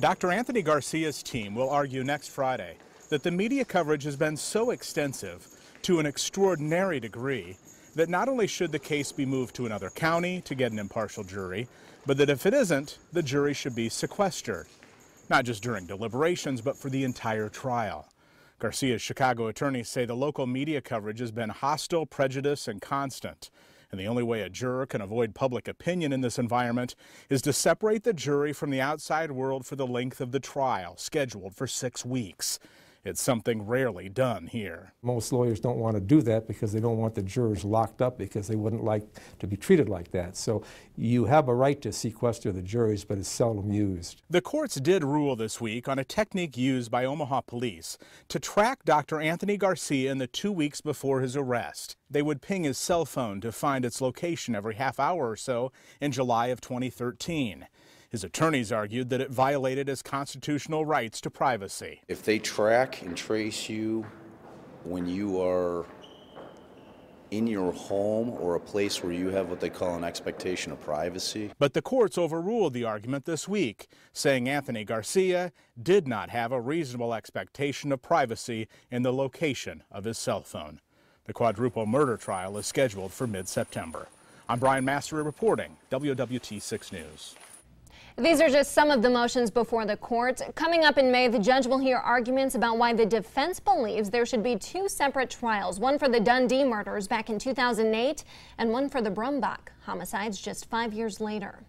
Dr. Anthony Garcia's team will argue next Friday that the media coverage has been so extensive to an extraordinary degree that not only should the case be moved to another county to get an impartial jury, but that if it isn't, the jury should be sequestered. Not just during deliberations, but for the entire trial. Garcia's Chicago attorneys say the local media coverage has been hostile, prejudiced, and constant. And the only way a juror can avoid public opinion in this environment is to separate the jury from the outside world for the length of the trial, scheduled for six weeks. It's something rarely done here. Most lawyers don't want to do that because they don't want the jurors locked up because they wouldn't like to be treated like that. So you have a right to sequester the juries, but it's seldom used. The courts did rule this week on a technique used by Omaha police to track Dr. Anthony Garcia in the two weeks before his arrest. They would ping his cell phone to find its location every half hour or so in July of 2013. His attorneys argued that it violated his constitutional rights to privacy. If they track and trace you when you are in your home or a place where you have what they call an expectation of privacy. But the courts overruled the argument this week, saying Anthony Garcia did not have a reasonable expectation of privacy in the location of his cell phone. The quadruple murder trial is scheduled for mid September. I'm Brian Mastre reporting, WOWT 6 News. These are just some of the motions before the court. Coming up in May, the judge will hear arguments about why the defense believes there should be two separate trials, one for the Dundee murders back in 2008 and one for the Brumback homicides just five years later.